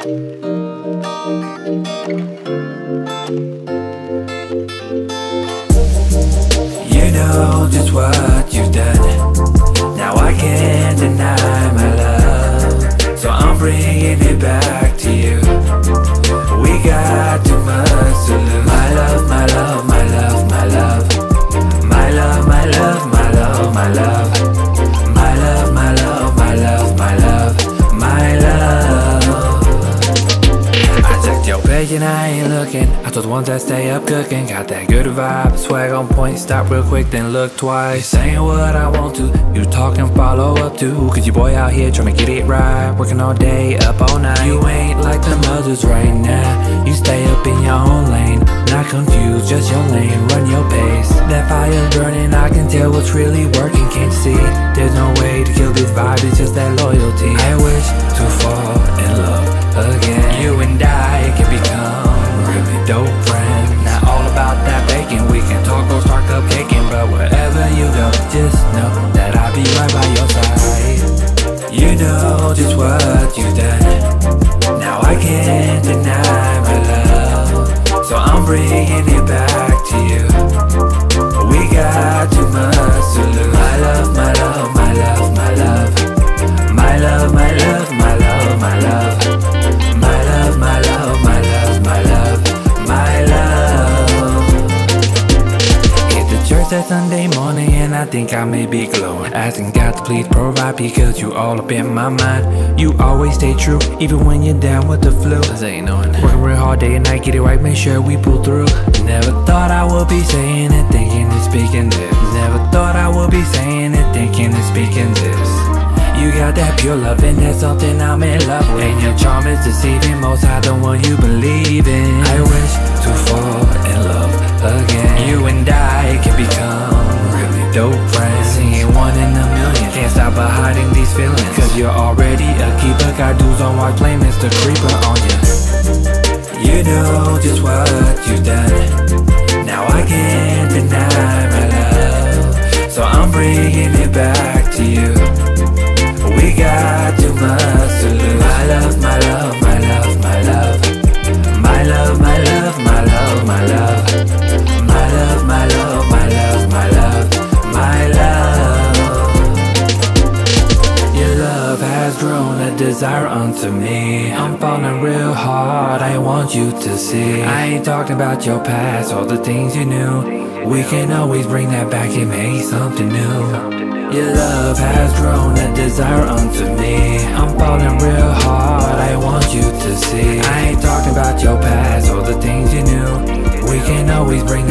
You know just what you've done. Now I can't deny my love. So I'm bringing it back I ain't looking. I told the ones that stay up cooking. Got that good vibe, swag on point. Stop real quick, then look twice. Saying what I want to. You talking, follow up too. Cause your boy out here trying to get it right. Working all day, up all night. You ain't like the others right now. You stay up in your own lane. Not confused, just your lane. Run your pace. That fire's burning, I can tell what's really working. Can't see. There's no way to kill this vibe, it's just dope friends. Not all about that bacon. We can talk or start cupcaking, but wherever you go, just know that I'll be right by your side. You know just what you've done. Church that Sunday morning and I think I may be glowing. Asking God to please provide because you all up in my mind. You always stay true, even when you're down with the flu. This ain't knowing. Working real hard day and night, get it right, make sure we pull through. Never thought I would be saying it, thinking and speaking this. Never thought I would be saying it, thinking and speaking this. You got that pure love and that's something I'm in love with And your charm is deceiving, most high the one you believe in I wish again. You and I can become really dope friends. Singing one in a million, can't stop but hiding these feelings. Cause you're already a keeper, got dudes on watch blame Mr. Creeper on you You know just what you've done. Now I can't love has grown a desire unto me. I'm falling real hard, I want you to see. I ain't talking about your past, all the things you knew. We can always bring that back and make something new. Your love has grown a desire unto me. I'm falling real hard, I want you to see. I ain't talking about your past all the things you knew. We can always bring